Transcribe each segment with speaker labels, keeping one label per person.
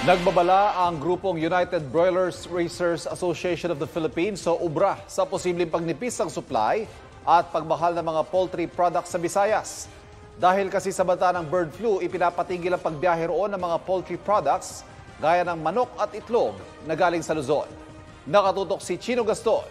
Speaker 1: Nagbabala ang grupong United Broilers Racers Association of the Philippines so ubra sa posibleng pagnipis ng supply at pagmahal ng mga poultry products sa Visayas. Dahil kasi sa banta ng bird flu, ipinapatigil ang pagbiyahe roon ng mga poultry products gaya ng manok at itlog na galing sa Luzon. Nakatutok si Chino Gaston.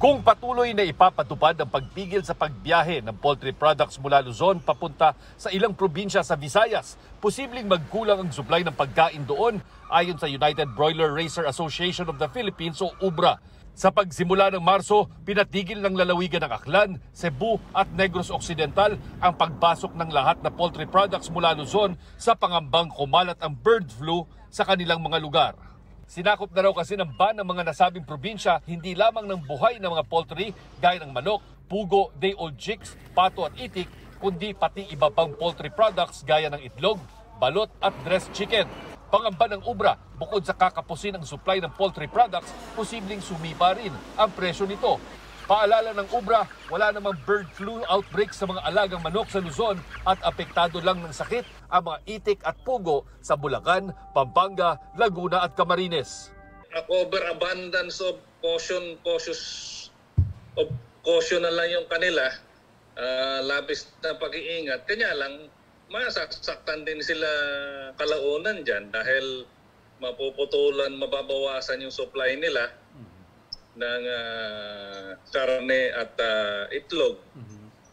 Speaker 2: Kung patuloy na ipapatupad ang pagpigil sa pagbiyahe ng poultry products mula Luzon papunta sa ilang probinsya sa Visayas, posibleng magkulang ang supply ng pagkain doon ayon sa United Broiler Racer Association of the Philippines o UBRA. Sa pagsimula ng Marso, pinatigil ng lalawigan ng Aklan, Cebu at Negros Occidental ang pagpasok ng lahat na poultry products mula Luzon sa pangambang kumalat ang bird flu sa kanilang mga lugar. Sinakop na raw kasi ng ban ng mga nasabing probinsya hindi lamang ng buhay ng mga poultry gaya ng manok, pugo, day-old chicks, pato at itik, kundi pati iba pang poultry products gaya ng itlog, balot at dressed chicken. Pangamba ng ubra, bukod sa kakapusin ang supply ng poultry products, posibleng sumipa rin ang presyo nito Paalala ng Ubra, wala namang bird flu outbreak sa mga alagang manok sa Luzon at apektado lang ng sakit ang mga itik at pugo sa Bulacan, Pampanga, Laguna at Camarines.
Speaker 3: Ang overabundance of caution, cautious, of caution na lang yung kanila, ah, labis na pag-iingat. Kanya lang, masasaktan din sila kalaunan dyan dahil mapuputulan, mababawasan yung supply nila ng ah, karne at ah, itlog.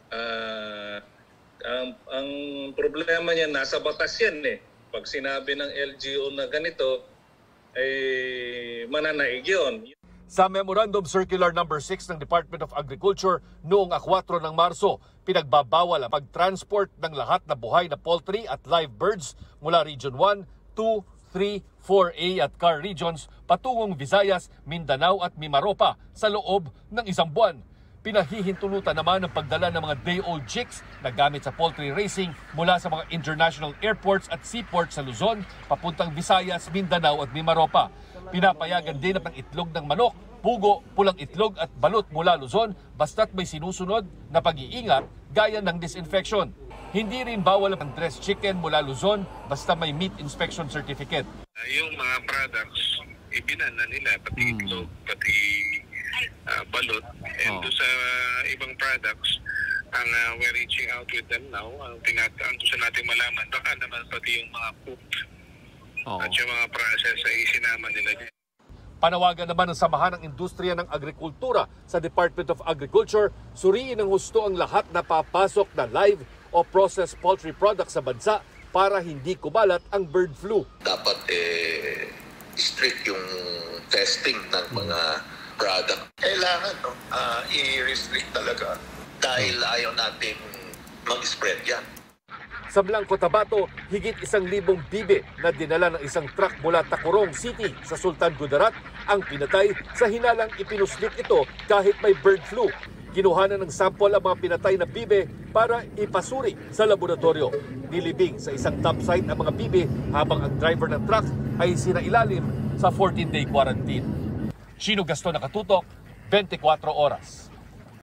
Speaker 3: Ah, ang, ang problema niya, nasa batas yan eh. Pag sinabi ng LGO na ganito, eh, mananaig yun.
Speaker 2: Sa Memorandum Circular Number 6 ng Department of Agriculture noong 4 ng Marso, pinagbabawal ang pag-transport ng lahat na buhay na poultry at live birds mula Region 1, 2, 3, 4A at CAR regions patungong Visayas, Mindanao at Mimaropa sa loob ng isang buwan. Pinahihintulutan naman ang pagdala ng mga day-old chicks na gamit sa poultry racing mula sa mga international airports at seaports sa Luzon papuntang Visayas, Mindanao at Mimaropa. Pinapayagan din ang itlog ng manok, pugo, pulang itlog at balot mula Luzon basta't may sinusunod na pag-iingat gaya ng disinfection. Hindi rin bawal ang dressed chicken mula Luzon basta may meat inspection certificate.
Speaker 4: Uh, yung mga products, ibinan na nila, pati itlog, pati uh, balot. And doon sa ibang products, ang uh, we're reaching out with them now, ang, tinat ang gusto natin malaman, baka naman pati yung mga cook at yung mga process ay isinama nila dyan.
Speaker 2: Panawagan naman ng Samahan ng Industriya ng Agrikultura sa Department of Agriculture, suriin ng husto ang lahat na papasok na live o processed poultry products sa bansa para hindi kumalat ang bird flu.
Speaker 5: dapat eh strict yung testing ng mga product. Kailangan no, ah, i-restrict talaga dahil ayaw natin mag-spread yan.
Speaker 2: Sa Blanco Tabato, higit isang libong bibe na dinala ng isang truck mula Tacorong City sa Sultan Gudarat ang pinatay sa hinalang ipinuslit ito kahit may bird flu. Kinuhanan ng sample ang mga pinatay na bibe para ipasuri sa laboratorio. Nilibing sa isang dump site ang mga bibe habang ang driver ng truck ay sinailalim sa 14-day quarantine. Chino Gaston nakatutok, 24 oras.